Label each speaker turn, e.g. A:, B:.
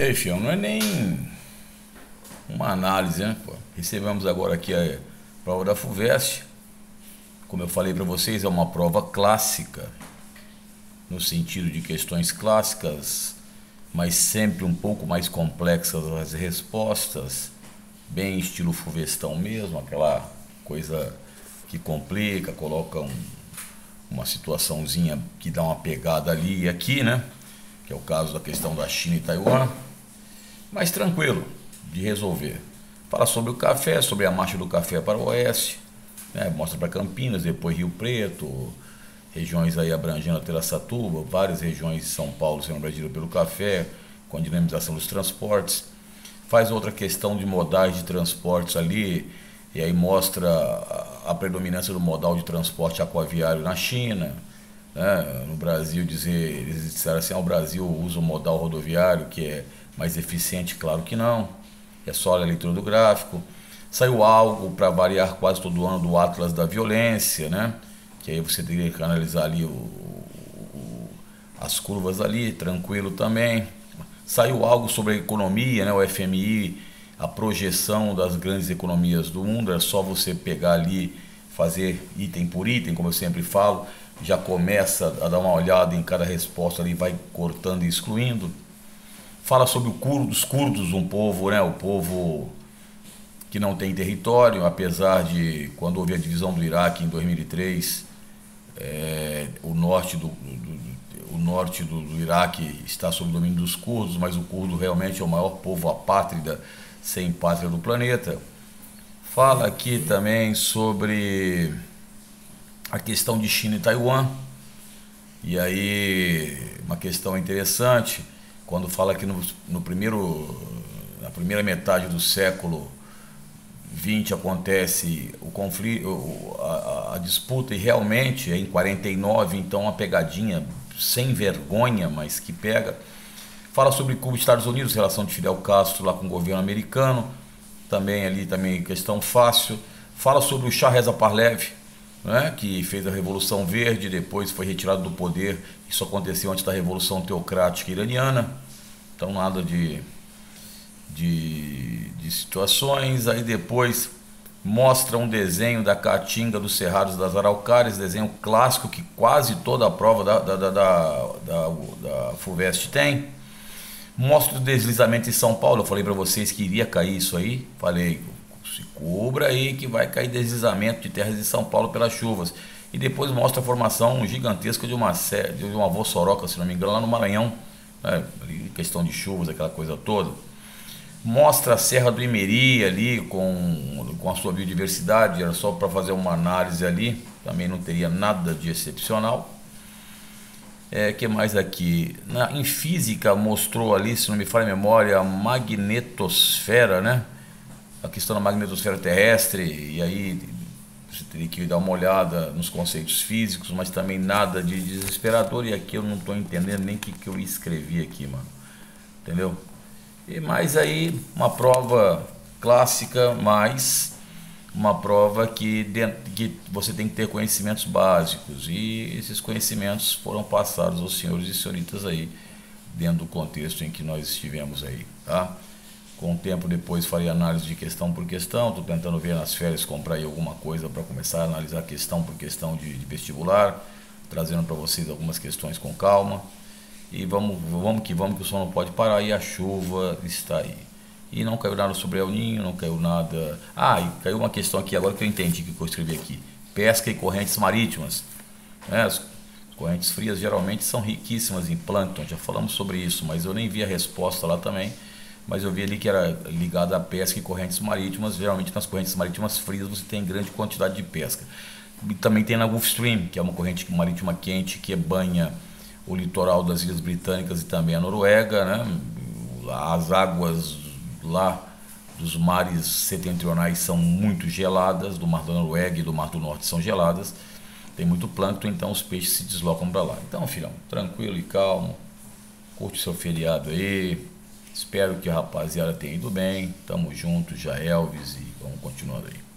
A: E aí, fião, não é nem uma análise, né? Pô? Recebemos agora aqui a prova da FUVEST. Como eu falei para vocês, é uma prova clássica, no sentido de questões clássicas, mas sempre um pouco mais complexas as respostas, bem estilo FUVESTão mesmo, aquela coisa que complica, coloca um, uma situaçãozinha que dá uma pegada ali e aqui, né? Que é o caso da questão da China e Taiwan mas tranquilo de resolver. Fala sobre o café, sobre a marcha do café para o oeste, né? mostra para Campinas, depois Rio Preto, regiões aí abrangendo a Terraçatuba, várias regiões de São Paulo sendo abrangidas pelo café, com a dinamização dos transportes. Faz outra questão de modais de transportes ali, e aí mostra a, a predominância do modal de transporte aquaviário na China. Né? No Brasil, dizer, eles disseram assim, ah, o Brasil usa o modal rodoviário, que é mais eficiente? Claro que não. É só a leitura do gráfico. Saiu algo para variar quase todo ano do Atlas da Violência, né? Que aí você teria que analisar ali o, o, as curvas ali, tranquilo também. Saiu algo sobre a economia, né? O FMI, a projeção das grandes economias do mundo. É só você pegar ali, fazer item por item, como eu sempre falo. Já começa a dar uma olhada em cada resposta ali, vai cortando e excluindo fala sobre o curdo, os curdos, um povo, né, o povo que não tem território, apesar de quando houve a divisão do Iraque em 2003, é, o norte do, do, do o norte do, do, Iraque está sob o domínio dos curdos, mas o curdo realmente é o maior povo apátrida, sem pátria do planeta. Fala aqui também sobre a questão de China e Taiwan. E aí, uma questão interessante quando fala que no, no primeiro, na primeira metade do século XX acontece o conflito, a, a, disputa, e realmente é em 49, então uma pegadinha sem vergonha, mas que pega. Fala sobre Cuba e Estados Unidos, relação de Fidel Castro lá com o governo americano, também ali também questão fácil. Fala sobre o Shah Reza Parlev, né, que fez a Revolução Verde, depois foi retirado do poder. Isso aconteceu antes da Revolução Teocrática Iraniana. Então, nada de, de, de situações. Aí depois mostra um desenho da Caatinga dos Cerrados das Araucárias, desenho clássico que quase toda a prova da, da, da, da, da, FUVEST tem. Mostra o deslizamento em São Paulo. Eu falei para vocês que iria cair isso aí. Falei, se cubra aí que vai cair deslizamento de terras de São Paulo pelas chuvas. E depois mostra a formação gigantesca de uma, de uma vossoroca, se não me engano, lá no Maranhão. Né? Questão de chuvas, aquela coisa toda. Mostra a Serra do Imeri ali com, com a sua biodiversidade, era só para fazer uma análise ali, também não teria nada de excepcional. É, que mais aqui? Na, em física mostrou ali, se não me falha a memória, a magnetosfera, né? A questão da magnetosfera terrestre, e aí você teria que dar uma olhada nos conceitos físicos, mas também nada de desesperador, e aqui eu não estou entendendo nem o que, que eu escrevi aqui, mano. Entendeu? E mais aí, uma prova clássica, mas uma prova que, dentro, que você tem que ter conhecimentos básicos, e esses conhecimentos foram passados aos senhores e senhoritas aí, dentro do contexto em que nós estivemos aí, tá? Com o tempo depois farei análise de questão por questão, estou tentando ver nas férias comprar aí alguma coisa para começar a analisar questão por questão de, de vestibular, trazendo para vocês algumas questões com calma. E vamos, vamos que vamos que o sol não pode parar e a chuva está aí. E não caiu nada sobre El Ninho, não caiu nada. Ah, e caiu uma questão aqui agora que eu entendi que eu escrevi aqui. Pesca e correntes marítimas. É, as correntes frias geralmente são riquíssimas em plâncton, já falamos sobre isso, mas eu nem vi a resposta lá também mas eu vi ali que era ligado à pesca e correntes marítimas. Geralmente nas correntes marítimas frias você tem grande quantidade de pesca. E também tem na Gulf Stream, que é uma corrente marítima quente que banha o litoral das Ilhas Britânicas e também a Noruega, né? As águas lá dos mares setentrionais são muito geladas, do Mar da Noruega e do Mar do Norte são geladas. Tem muito plâncton, então os peixes se deslocam para lá. Então, filhão, tranquilo e calmo. Curte seu feriado aí, Espero que a rapaziada tenha ido bem. Tamo junto, já Elvis, e vamos continuando aí.